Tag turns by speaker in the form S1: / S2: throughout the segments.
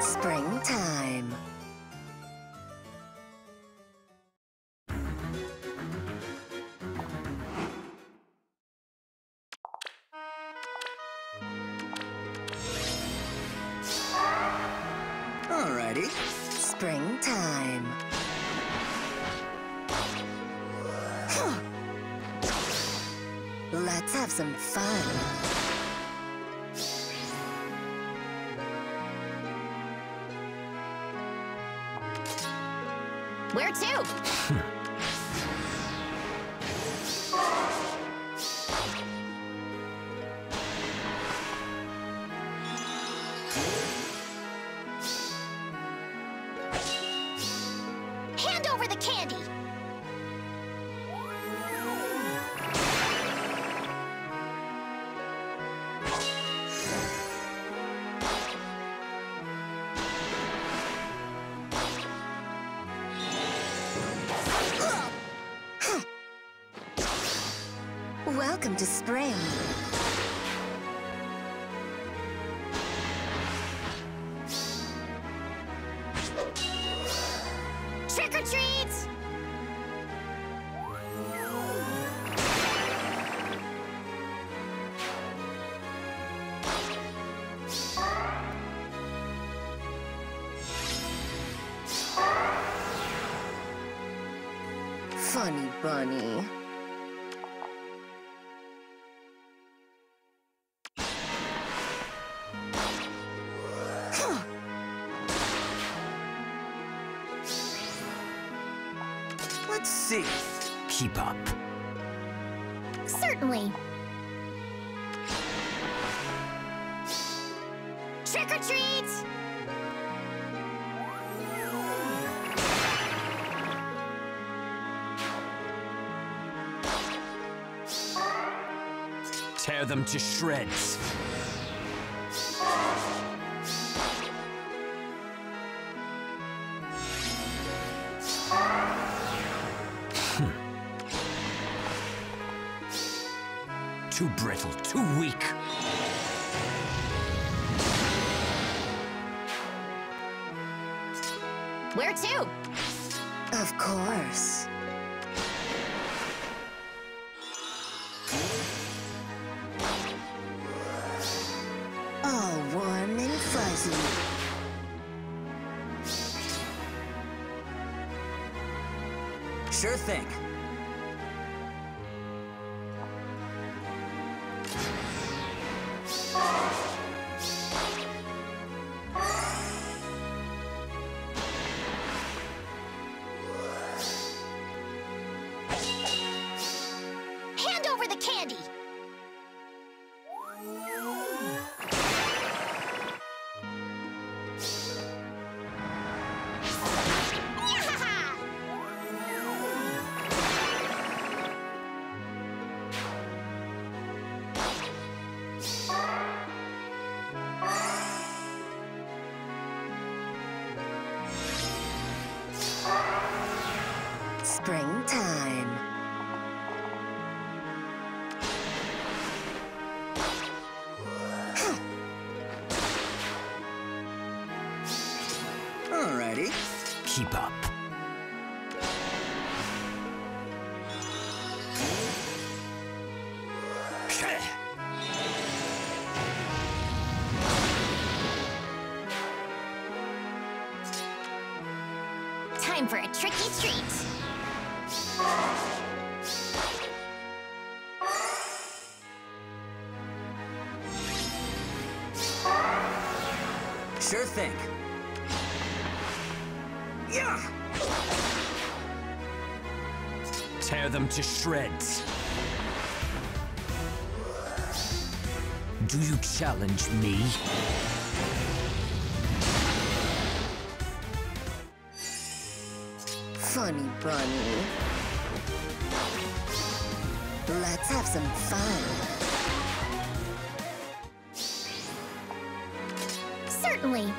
S1: Springtime.
S2: Alrighty.
S1: Springtime. Let's have some fun.
S3: Where to?
S1: Welcome to spring.
S3: Trick or treat!
S1: Funny bunny.
S2: See.
S4: Keep up.
S3: Certainly. Trick or treat!
S4: Tear them to shreds. Too brittle, too weak.
S3: Where to?
S1: Of course. All warm and fuzzy.
S2: Sure thing.
S1: Springtime.
S2: Alrighty.
S4: Keep up.
S3: Time for a tricky treat.
S2: Sure thing. Yeah!
S4: Tear them to shreds. Do you challenge me?
S1: Funny bunny. Let's have some fun.
S3: Certainly.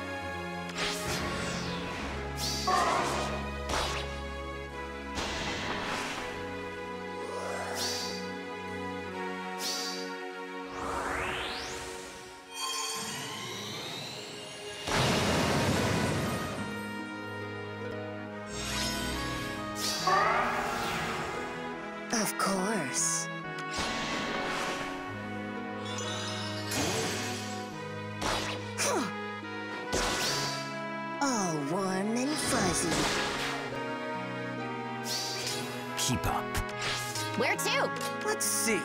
S3: Of course. All warm and fuzzy.
S4: Keep up.
S3: Where to?
S2: Let's see.